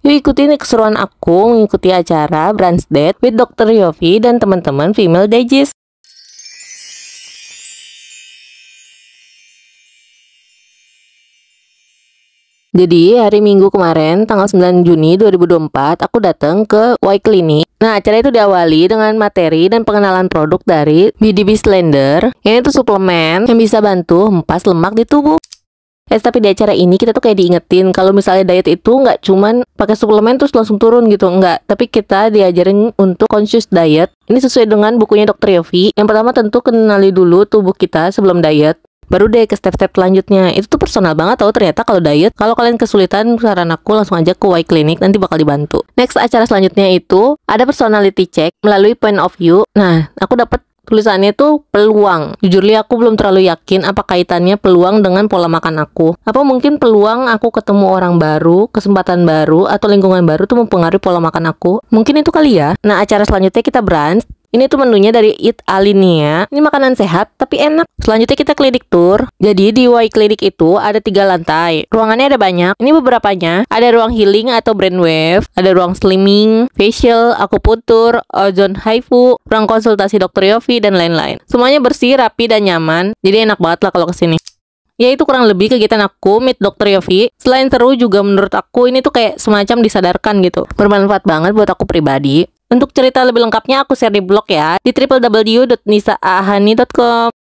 Yuk ikuti keseruan aku mengikuti acara Brands Date with Dr. Yofi dan teman-teman Female Digest. Jadi hari Minggu kemarin tanggal 9 Juni 2024 aku datang ke Y Clinic. Nah acara itu diawali dengan materi dan pengenalan produk dari BDB Slender. Ini tuh suplemen yang bisa bantu hempas lemak di tubuh. Eh tapi di acara ini kita tuh kayak diingetin kalau misalnya diet itu nggak cuman pakai suplemen terus langsung turun gitu nggak. Tapi kita diajarin untuk conscious diet. Ini sesuai dengan bukunya dokter Yofi. Yang pertama tentu kenali dulu tubuh kita sebelum diet. Baru deh ke step-step selanjutnya. Itu tuh personal banget tau ternyata kalau diet. Kalau kalian kesulitan saran aku langsung aja ke Y Clinic. Nanti bakal dibantu. Next acara selanjutnya itu ada personality check melalui point of view. Nah aku dapat tulisannya tuh peluang. Jujur li aku belum terlalu yakin apa kaitannya peluang dengan pola makan aku. Apa mungkin peluang aku ketemu orang baru, kesempatan baru, atau lingkungan baru tuh mempengaruhi pola makan aku? Mungkin itu kali ya. Nah, acara selanjutnya kita brunch ini tuh menunya dari Eat Alinea. Ini makanan sehat tapi enak. Selanjutnya kita klinik tour. Jadi di Y Clinic itu ada tiga lantai. Ruangannya ada banyak. Ini beberapanya. Ada ruang healing atau brainwave, ada ruang slimming, facial, akupunktur, ozone haifu, ruang konsultasi dokter Yofi dan lain-lain. Semuanya bersih, rapi dan nyaman. Jadi enak banget lah kalau ke sini. Ya itu kurang lebih kegiatan aku meet Dr. Yofi. Selain seru juga menurut aku ini tuh kayak semacam disadarkan gitu. Bermanfaat banget buat aku pribadi. Untuk cerita lebih lengkapnya aku share di blog ya di www.nisaahani.com.